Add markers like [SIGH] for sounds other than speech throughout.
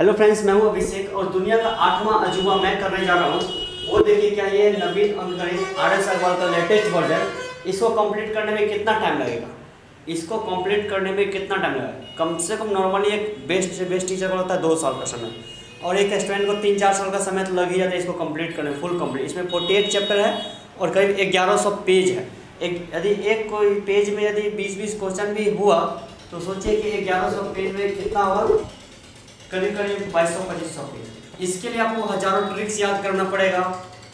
Hello friends मैं हूँ अभिषेक और दुनिया का आठवां अजूबा मैं करने जा रहा हूँ। वो देखिए क्या ये नवीन अंकगणित आर एस अग्रवाल का लेटेस्ट वर्जन इसको कंप्लीट करने में कितना टाइम लगेगा? इसको कंप्लीट करने में कितना टाइम लगेगा? कम से कम नॉर्मली एक बेस्ट से बेस्ट टीचर को लगता है दो साल का समय। और एक स्टूडेंट को तीन चार साल का समय तो लग ही जाता है इसको कंप्लीट करने फुल कंप्लीट इसमें फोर्टी एट चैप्टर है और करीब ग्यारह सौ पेज है। एक, यदि एक कोई पेज में यदि बीस बीस क्वेश्चन भी हुआ तो सोचिए कि ग्यारह सौ पेज में कितना होगा करीब करीब बाईस सौ, पच्चीस सौ पेज इसके लिए आपको हज़ारों ट्रिक्स याद करना पड़ेगा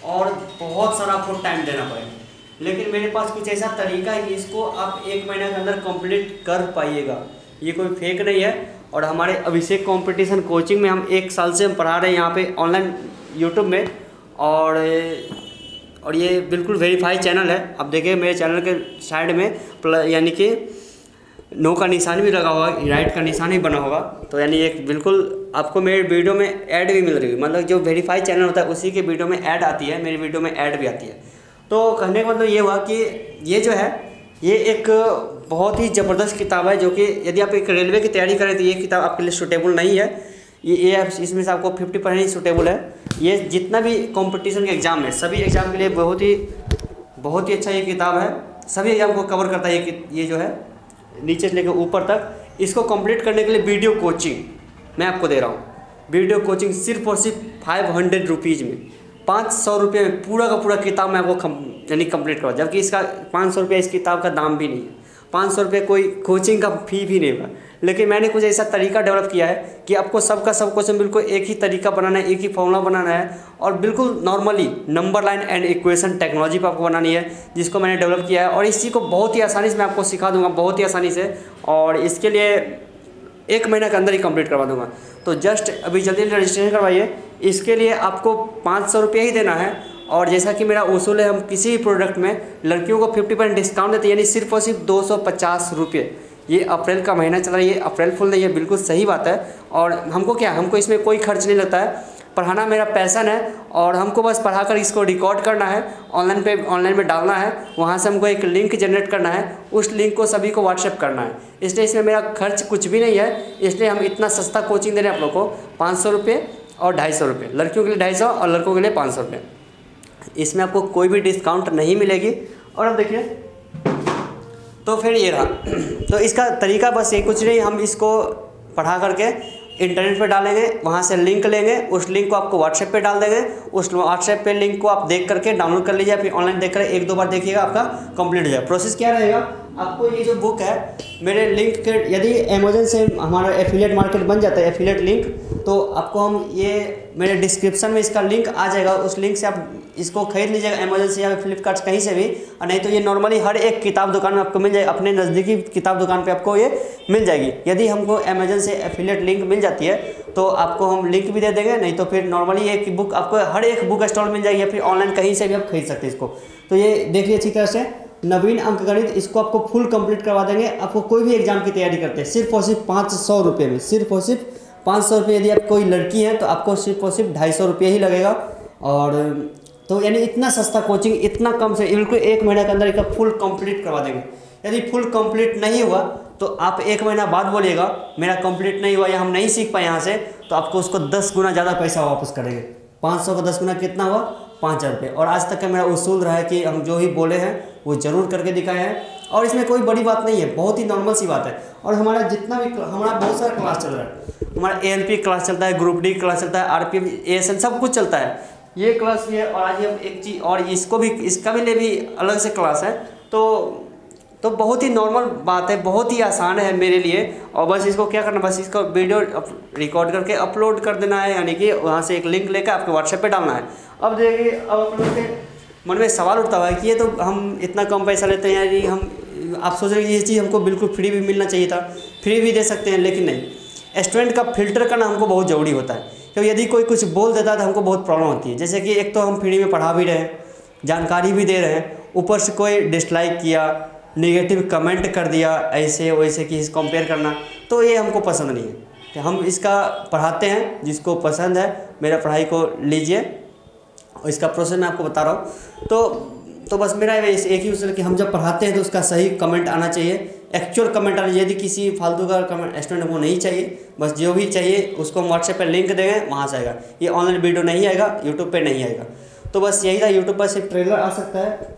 और बहुत सारा आपको टाइम देना पड़ेगा। लेकिन मेरे पास कुछ ऐसा तरीका है कि इसको आप एक महीने के अंदर कंप्लीट कर पाइएगा। ये कोई फेक नहीं है और हमारे अभिषेक कंपटीशन कोचिंग में हम एक साल से हम पढ़ा रहे हैं यहाँ पे ऑनलाइन यूट्यूब में और और ये बिल्कुल वेरीफाई चैनल है। आप देखिए मेरे चैनल के साइड में यानी कि नो का निशान भी लगा हुआ है राइट का निशान भी बना होगा। तो यानी एक बिल्कुल आपको मेरे वीडियो में ऐड भी मिल रही है मतलब जो वेरीफाई चैनल होता है, उसी के वीडियो में ऐड आती है, मेरी वीडियो में ऐड भी आती है। तो कहने का मतलब ये हुआ कि ये जो है, ये एक बहुत ही ज़बरदस्त किताब है, जो कि यदि आप एक रेलवे की तैयारी करें तो ये किताब आपके लिए सुटेबल नहीं है। ये ये इसमें से आपको फिफ्टी परसेंट सुटेबल है। ये जितना भी कंपटीशन के एग्ज़ाम है, सभी एग्ज़ाम के लिए बहुत ही बहुत ही अच्छा ये किताब है। सभी एग्ज़ाम को कवर करता है ये ये जो है। नीचे से लेकर ऊपर तक, इसको कंप्लीट करने के लिए वीडियो कोचिंग मैं आपको दे रहा हूँ। वीडियो कोचिंग सिर्फ़ और सिर्फ़ फाइव हंड्रेड रुपीज़ में। पाँच सौ रुपये में पूरा का पूरा किताब मैं आपको यानी कंप्लीट करवा जबकि इसका पाँच सौ रुपये इस किताब का दाम भी नहीं है। पाँच सौ रुपये कोई कोचिंग का फ़ी भी नहीं होगा लेकिन मैंने कुछ ऐसा तरीका डेवलप किया है कि आपको सबका सब क्वेश्चन बिल्कुल एक ही तरीका बनाना है, एक ही फॉर्मूला बनाना है और बिल्कुल normally number line and equation technology पर आपको बनानी है, जिसको मैंने डेवलप किया है। और इसी को बहुत ही आसानी से मैं आपको सिखा दूँगा, बहुत ही आसानी से। और इसके लिए एक महीना के अंदर ही कंप्लीट करवा दूँगा। तो जस्ट अभी जल्दी रजिस्ट्रेशन करवाइए। इसके लिए आपको पाँच सौ रुपये ही देना है और जैसा कि मेरा उसूल है, हम किसी भी प्रोडक्ट में लड़कियों को फिफ्टी परसेंट डिस्काउंट देते हैं, यानी सिर्फ़ और सिर्फ़ दो सौ पचास रुपये। ये अप्रैल का महीना चल रहा है, ये अप्रैल फुल नहीं है बिल्कुल सही बात है। और हमको क्या, हमको इसमें कोई खर्च नहीं लगता है। पढ़ाना मेरा पैसन है, और हमको बस पढ़ाकर इसको रिकॉर्ड करना है ऑनलाइन पे ऑनलाइन में डालना है, वहाँ से हमको एक लिंक जनरेट करना है, उस लिंक को सभी को व्हाट्सएप करना है। इसलिए इसमें मेरा खर्च कुछ भी नहीं है, इसलिए हम इतना सस्ता कोचिंग दे रहे हैं आप लोग को, पाँच सौ रुपये और ढाई सौ रुपये। लड़कियों के लिए ढाई सौ और लड़कों के लिए पाँच सौ रुपये। इसमें आपको कोई भी डिस्काउंट नहीं मिलेगी। और अब देखिए तो फिर ये रहा। [CLEARS THROAT] तो इसका तरीका बस ये कुछ नहीं, हम इसको पढ़ा करके इंटरनेट पे डालेंगे, वहाँ से लिंक लेंगे, उस लिंक को आपको व्हाट्सएप पे डाल देंगे, उस व्हाट्सएप पे लिंक को आप देख करके डाउनलोड कर लीजिए, फिर ऑनलाइन देख कर एक दो बार देखिएगा, आपका कंप्लीट हो जाएगा। प्रोसेस क्या रहेगा? आपको ये जो बुक है, मेरे लिंक के, यदि अमेजन से हमारा एफिलेट मार्केट बन जाता है एफिलेट लिंक तो आपको हम ये मेरे डिस्क्रिप्शन में इसका लिंक आ जाएगा, उस लिंक से आप इसको खरीद लीजिएगा अमेजन से या फ्लिपकार्ट कहीं से भी, और नहीं तो ये नॉर्मली हर एक किताब दुकान में आपको मिल जाएगा, अपने नज़दीकी किताब दुकान पे आपको ये मिल जाएगी। यदि हमको अमेजन से एफिलेट लिंक मिल जाती है तो आपको हम लिंक भी दे देंगे, नहीं तो फिर नॉर्मली एक बुक आपको हर एक बुक स्टॉल मिल जाएगी या फिर ऑनलाइन कहीं से भी आप खरीद सकते हैं इसको। तो ये देखिए अच्छी तरह से, नवीन अंक गणित इसको आपको फुल कंप्लीट करवा देंगे। आपको कोई भी एग्ज़ाम की तैयारी करते हैं, सिर्फ़ और सिर्फ़ पाँच सौ रुपये में, सिर्फ़ और सिर्फ़ पाँच सौ रुपये यदि आप कोई लड़की हैं तो आपको सिर्फ़ और सिर्फ़ ढाई सौ रुपये ही लगेगा। और तो यानी इतना सस्ता कोचिंग इतना कम से, बिल्कुल एक महीने के अंदर इसका फुल कंप्लीट करवा देंगे। यदि फुल कंप्लीट नहीं हुआ तो आप एक महीना बाद बोलिएगा, मेरा कंप्लीट नहीं हुआ या हम नहीं सीख पाए यहाँ से तो आपको उसको दस गुना ज़्यादा पैसा वापस करेंगे। पाँच सौ का दस गुना कितना हुआ? पाँच हज़ार रुपये। और आज तक का मेरा उसूल रहा है कि हम जो ही बोले हैं, वो ज़रूर करके दिखाए हैं। और इसमें कोई बड़ी बात नहीं है, बहुत ही नॉर्मल सी बात है। और हमारा जितना भी हमारा बहुत सारा क्लास चल रहा है। हमारा ए क्लास चलता है ग्रुप डी क्लास चलता है आर पी एम सब कुछ चलता है। ये क्लास भी है और आज हम एक चीज़, और इसको भी, इसका भी लिए भी अलग से क्लास है। तो तो बहुत ही नॉर्मल बात है, बहुत ही आसान है मेरे लिए। और बस इसको क्या करना, बस इसको वीडियो रिकॉर्ड करके अपलोड कर देना है, यानी कि वहाँ से एक लिंक लेकर आपके व्हाट्सएप पे डालना है। अब देखिए, अब आप लोग के मन में सवाल उठता हुआ है कि ये तो हम इतना कम पैसा लेते हैं यानी हम, आप सोच रहे हैं ये चीज़ हमको बिल्कुल फ्री भी मिलना चाहिए था फ्री भी दे सकते हैं, लेकिन नहीं। स्टूडेंट का फ़िल्टर करना हमको बहुत ज़रूरी होता है। क्योंकि यदि कोई कुछ बोल देता है तो हमको बहुत प्रॉब्लम होती है। जैसे कि एक तो हम फ्री में पढ़ा भी रहे हैं, जानकारी भी दे रहे हैं, ऊपर से कोई डिसलाइक किया नेगेटिव कमेंट कर दिया, ऐसे वैसे कि इस कंपेयर करना। तो ये हमको पसंद नहीं है। कि हम इसका पढ़ाते हैं, जिसको पसंद है, मेरा पढ़ाई को लीजिए। और इसका प्रोसेस मैं आपको बता रहा हूँ। तो तो बस मेरा एक ही उसूल कि हम जब पढ़ाते हैं तो उसका सही कमेंट आना चाहिए। एक्चुअल कमेंट आना यदि किसी फालतू का कमेंट स्टूडेंट को नहीं चाहिए। बस जो भी चाहिए, उसको हम व्हाट्सएप पर लिंक देंगे, वहाँ से आएगा। ये ऑनलाइन वीडियो नहीं आएगा यूट्यूब पर नहीं आएगा। तो बस यही था यूट्यूब पर सिर्फ़ ट्रेलर आ सकता है।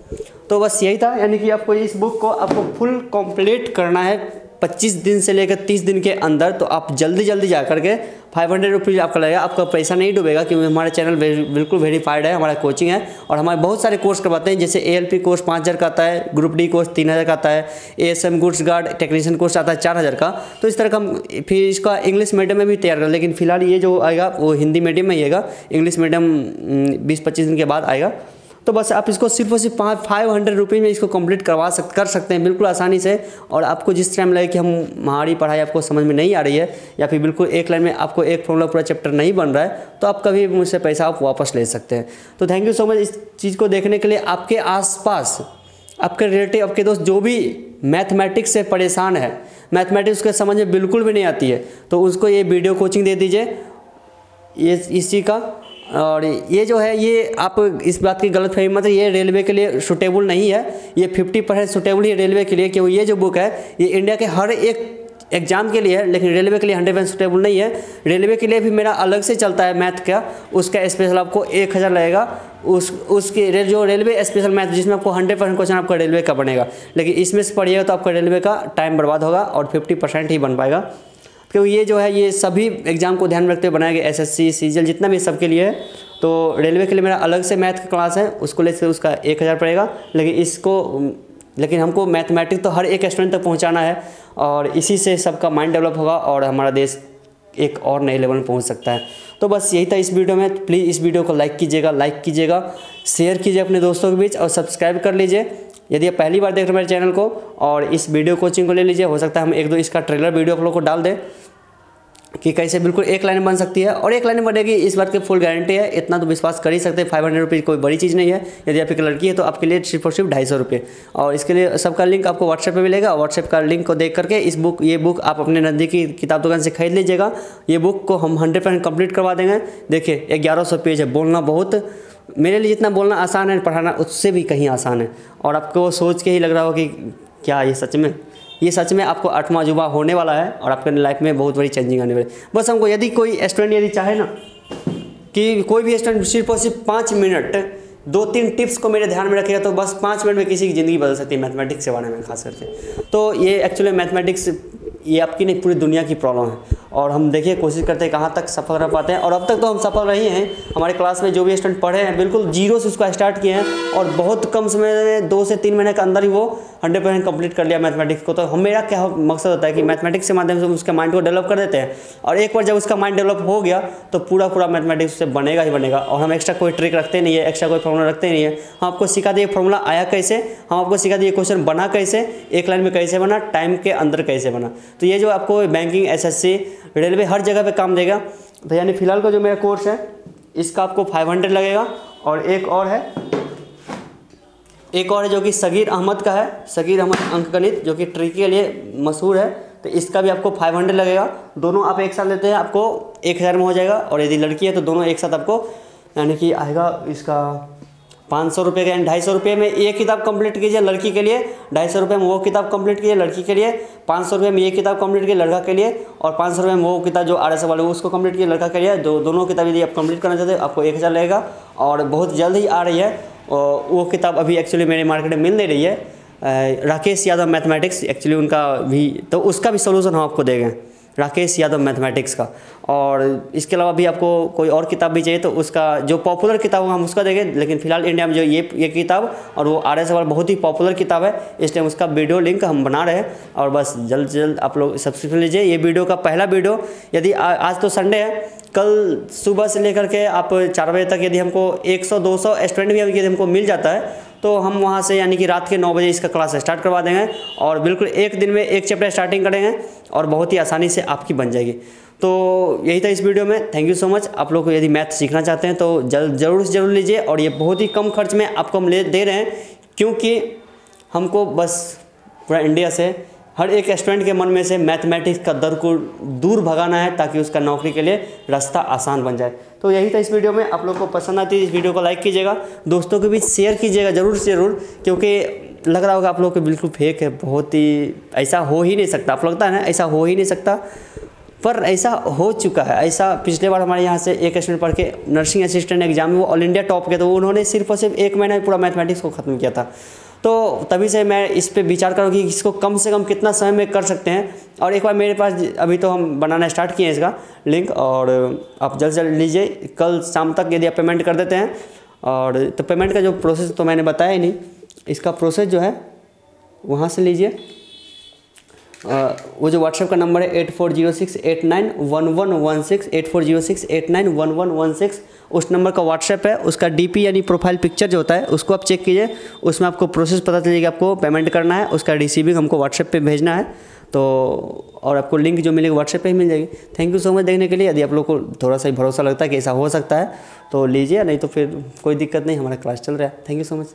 तो बस यही था, यानी कि आपको इस बुक को आपको फुल कंप्लीट करना है पच्चीस दिन से लेकर तीस दिन के अंदर। तो आप जल्दी जल्दी जा करके फाइव हंड्रेड रुपीज़ आपका लगेगा। आपका पैसा नहीं डूबेगा क्योंकि हमारा चैनल बिल्कुल वेरीफाइड है, हमारा कोचिंग है और हमारे बहुत सारे कोर्स करवाते हैं। जैसे ए कोर्स पाँच हज़ार का आता है ग्रुप डी कोर्स तीन हज़ार का आता है A S M goods guard technician course आता है चार हज़ार का। तो इस तरह का हम फिर इसका इंग्लिश मीडियम में भी तैयार कर, लेकिन फ़िलहाल ये जो आएगा वो हिंदी मीडियम में ही आएगा। इंग्लिश मीडियम बीस पच्चीस दिन के बाद आएगा। तो बस आप इसको सिर्फ़ और सिर्फ़ पाँच फाइव हंड्रेड रुपीज़ में इसको कंप्लीट करवा सक, कर सकते हैं, बिल्कुल आसानी से। और आपको जिस टाइम लगे कि हम हमारी पढ़ाई आपको समझ में नहीं आ रही है, या फिर बिल्कुल एक लाइन में आपको एक फॉर्मूला पूरा चैप्टर नहीं बन रहा है तो आप कभी मुझसे पैसा आप वापस ले सकते हैं। तो थैंक यू सो मच इस चीज़ को देखने के लिए। आपके आसपास, आपके रिलेटिव आपके दोस्त जो भी मैथमेटिक्स से परेशान है मैथमेटिक्स के समझ में बिल्कुल भी नहीं आती है तो उसको ये वीडियो कोचिंग दे दीजिए। ये, इस का और ये जो है, ये आप इस बात की गलत फहमी मत ये रेलवे के लिए सुटेबल नहीं है। ये फिफ्टी परसेंट सुटेबल ही रेलवे के लिए, क्योंकि ये जो बुक है, ये इंडिया के हर एक एग्ज़ाम के लिए है, लेकिन रेलवे के लिए हंड्रेड परसेंट सुटेबल नहीं है। रेलवे के लिए भी मेरा अलग से चलता है मैथ का, उसका स्पेशल आपको एक हज़ार लगेगा। उस, उसके जो रेलवे स्पेशल मैथ जिसमें आपको हंड्रेड परसेंट क्वेश्चन आपका रेलवे का बनेगा। लेकिन इसमें से पढ़िएगा तो आपका रेलवे का टाइम बर्बाद होगा और फिफ्टी परसेंट ही बन पाएगा। क्योंकि ये जो है, ये सभी एग्ज़ाम को ध्यान में रखते हुए बनाया गया S S C C G L जितना भी सबके लिए है। तो रेलवे के लिए मेरा अलग से मैथ का क्लास है, उसको ले उसका एक हज़ार पड़ेगा। लेकिन इसको, लेकिन हमको मैथमेटिक्स तो हर एक स्टूडेंट तक पहुंचाना है और इसी से सबका माइंड डेवलप होगा और हमारा देश एक और नए लेवल में पहुँच सकता है। तो बस यही था इस वीडियो में। प्लीज़ इस वीडियो को लाइक कीजिएगा लाइक कीजिएगा शेयर कीजिए अपने दोस्तों के बीच और सब्सक्राइब कर लीजिए। यदि आप पहली बार देख रहे हैं मेरे चैनल को और इस वीडियो कोचिंग को ले लीजिए, हो सकता है हम एक दो इसका ट्रेलर वीडियो आप लोग को डाल दें कि कैसे बिल्कुल एक लाइन बन सकती है और एक लाइन बनेगी, इस बात की फुल गारंटी है, इतना तो विश्वास कर ही सकते हैं फाइव हंड्रेड रुपीज़ कोई बड़ी चीज़ नहीं है। यदि आप एक लड़की है तो आपके लिए सिर्फ़ और सिर्फ़ ढाई सौ रुपये। और इसके लिए सबका लिंक आपको व्हाट्सएप पे मिलेगा व्हाट्सएप का लिंक को देख करके इस बुक ये बुक आप अपने नज़दीकी किताब दुकान से खरीद लीजिएगा। ये बुक को हम हंड्रेड परसेंट कंप्लीट करवा देंगे। देखिए ग्यारह सौ पेज है, बोलना बहुत मेरे लिए जितना बोलना आसान है, पढ़ाना उससे भी कहीं आसान है। और आपको सोच के ही लग रहा हो कि क्या ये सच में, ये सच में आपको आठवां जुबा होने वाला है और आपके लाइफ में बहुत बड़ी चेंजिंग आने वाली है। बस हमको यदि कोई स्टूडेंट यदि चाहे ना, कि कोई भी स्टूडेंट सिर्फ़ और सिर्फ़ पाँच मिनट दो तीन टिप्स को मेरे ध्यान में रखेगा तो बस पाँच मिनट में किसी की ज़िंदगी बदल सकती है मैथमेटिक्स के बारे में खास करके। तो ये एक्चुअली मैथमेटिक्स ये आपकी नहीं, पूरी दुनिया की प्रॉब्लम है। और हम देखिए, कोशिश करते हैं कहाँ तक सफल रह पाते हैं। और अब तक तो हम सफल रहे हैं। हमारे क्लास में जो भी स्टूडेंट पढ़े हैं, बिल्कुल ज़ीरो से उसका स्टार्ट किए हैं और बहुत कम समय में दो से तीन महीने के अंदर ही वो हंड्रेड परसेंट कंप्लीट कर लिया मैथमेटिक्स को। तो हम मेरा क्या मकसद होता है कि मैथमेटिक्स के माध्यम से उसके माइंड को डेवलप कर देते हैं? और एक बार जब उसका माइंड डेवलप हो गया तो पूरा पूरा मैथमेटिक्स उससे बनेगा ही बनेगा। और हम एक्स्ट्रा कोई ट्रिक रखते नहीं है एक्स्ट्रा कोई फॉर्मूला रखते नहीं है। हम आपको सिखा दिए फॉर्मूला आया कैसे? हम आपको सिखा दिए क्वेश्चन बना कैसे? एक लाइन में कैसे बना? टाइम के अंदर कैसे बना? तो ये जो आपको बैंकिंग एसएससी रेलवे हर जगह पे काम देगा। तो यानी फ़िलहाल का जो मेरा कोर्स है, इसका आपको 500 लगेगा। और एक और है, एक और है जो कि सगीर अहमद का है। सगीर अहमद अंक गणित जो कि ट्रिक के लिए मशहूर है। तो इसका भी आपको 500 लगेगा। दोनों आप एक साथ लेते हैं, आपको एक हज़ार में हो जाएगा। और यदि लड़की है तो दोनों एक साथ आपको, यानी कि आएगा इसका पाँच सौ रुपये का यानी ढाई सौ रुपये में ये किताब कंप्लीट कीजिए लड़की के लिए, ढाई सौ रुपये में वो किताब कंप्लीट कीजिए लड़की के लिए, पाँच सौ रुपये में ये किताब कंप्लीट कीजिए लड़का के लिए, और पाँच सौ रुपये में वो किताब जो आर एस वाले उसको कंप्लीट कीजिए लड़का के लिए, दो, दोनों किताब यदि आप कंप्लीट करना चाहते हैं, आपको एक हज़ार लगेगा, और बहुत जल्द ही आ रही है वो किताब अभी एक्चुअली मेरे मार्केट में मिल नहीं रही है। राकेश यादव मैथमेटिक्स एक्चुअली उनका भी तो उसका भी सोल्यूशन हम आपको देंगे। राकेश यादव मैथमेटिक्स का। और इसके अलावा भी आपको कोई और किताब भी चाहिए तो उसका जो पॉपुलर किताब हम उसका देंगे, लेकिन फ़िलहाल इंडिया में जो ये ये किताब और वो आर एस बहुत ही पॉपुलर किताब है, इसलिए उसका वीडियो लिंक हम बना रहे हैं। और बस जल्द से जल्द आप लोग सब्सक्रिप्शन लीजिए, ये वीडियो का पहला वीडियो, यदि आज तो संडे है, कल सुबह से लेकर के आप चार बजे तक यदि हमको 100-200 स्टूडेंट भी यदि हमको मिल जाता है तो हम वहाँ से यानी कि रात के नौ बजे इसका क्लास स्टार्ट करवा देंगे और बिल्कुल एक दिन में एक चैप्टर स्टार्टिंग करेंगे और बहुत ही आसानी से आपकी बन जाएगी। तो यही था इस वीडियो में। थैंक यू सो मच आप लोग को यदि मैथ सीखना चाहते हैं तो जल, ज़रूर से ज़रूर लीजिए और ये बहुत ही कम खर्च में आपको हम ले, दे रहे हैं क्योंकि हमको बस पूरा इंडिया से हर एक स्टूडेंट के मन में से मैथमेटिक्स का दर को दूर भगाना है ताकि उसका नौकरी के लिए रास्ता आसान बन जाए। तो यही था इस वीडियो में। आप लोग को पसंद आती है इस वीडियो को लाइक कीजिएगा। दोस्तों के बीच शेयर कीजिएगा ज़रूर से ज़रूर, क्योंकि लग रहा होगा आप लोग को बिल्कुल फेक है। बहुत ही ऐसा हो ही नहीं सकता। आप लगता है ना, ऐसा हो ही नहीं सकता। पर ऐसा हो चुका है। ऐसा पिछले बार हमारे यहाँ से एक स्टूडेंट पढ़ के नर्सिंग असिस्टेंट एग्ज़ाम में वो ऑल इंडिया टॉप किया तो उन्होंने सिर्फ़ और सिर्फ़ एक महीना पूरा मैथमेटिक्स को ख़त्म किया था। तो तभी से मैं इस पर विचार करूँ कि इसको कम से कम कितना समय में कर सकते हैं। और एक बार मेरे पास अभी तो हम बनाना स्टार्ट किए हैं इसका लिंक, और आप जल्द से जल्द लीजिए। कल शाम तक यदि आप पेमेंट कर देते हैं, और तो पेमेंट का जो प्रोसेस तो मैंने बताया ही नहीं, इसका प्रोसेस जो है, वहाँ से लीजिए। वो जो व्हाट्सएप का नंबर है eight four zero six eight nine one one one six eight four zero six eight nine one one one six उस नंबर का व्हाट्सएप है, उसका डीपी यानी प्रोफ़ाइल पिक्चर जो होता है, उसको आप चेक कीजिए, उसमें आपको प्रोसेस पता चलेगा आपको पेमेंट करना है, उसका रिसीविंग हमको व्हाट्सएप पे भेजना है तो और आपको लिंक जो मिलेगी व्हाट्सएप पे ही मिल जाएगी। थैंक यू सो मच देखने के लिए। यदि आप लोग को थोड़ा सा भरोसा लगता है कि ऐसा हो सकता है तो लीजिए, नहीं तो फिर कोई दिक्कत नहीं, हमारा क्लास चल रहा है। Thank you so much